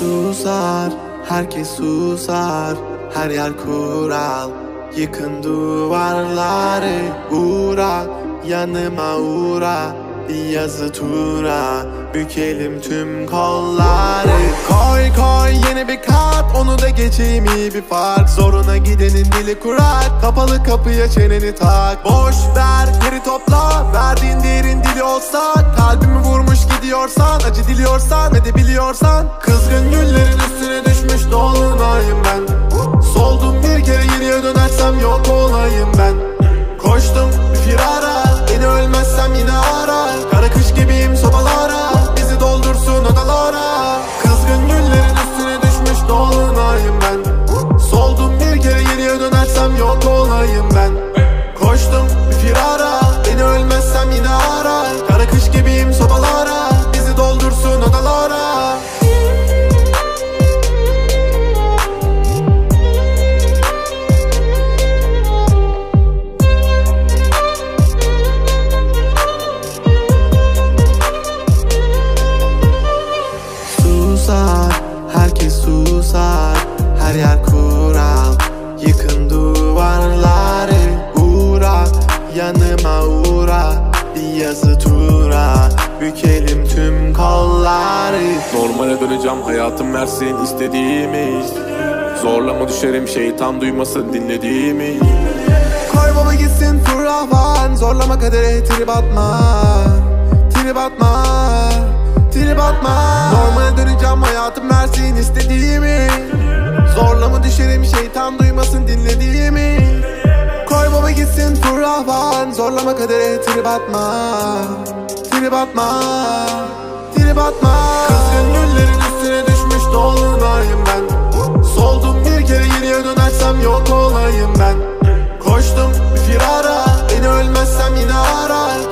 Susar, herkes susar Her yer kural. Yıkın duvarları Uğra, yanıma uğra yazı tura Bükelim tüm kolları. Koy koy yeni bir Onu da geçeyim iyi bir fark. Zoruna gidenin dili kurak. Kapalı kapıya çeneni tak. Boş ver geri topla. Verdiğin değerin dili olsa Kalbimi vurmuş gidiyorsan Acı diliyorsan ve de biliyorsan. Kızgın güllerin üstüne düşmüş dolunayım ben. Soldum bir kere geriye dönersem yok olayım ben olayım ben. Koştum bir firara Beni ölmezsem yine ara. Kara kış gibiyim sobalara. Bizi doldursun odalara. Susar, herkes susar. Her yer kural Yıkın yazı tura Bükelim tüm kolları. Normale döneceğim hayatım versin istediğimi. Zorlama düşerim şeytan duymasın dinlediğimi. Baba gitsin fırlavan Zorlama kadere trip atma. Trip atma. Trip atma. Normale döneceğim hayatım versin istediğimi. Zorlama düşerim şeytan duymasın dinlediğimi. Baba gitsin fırlavan Zorlama kadere trip atma. Trip atma. Trip atma. Kızgın güllerin üstüne düşmüş dolunayım ben. Soldum bir kere geriye dönersem yok olayım ben. Koştum firara Beni ölmezsem yine ara. Kara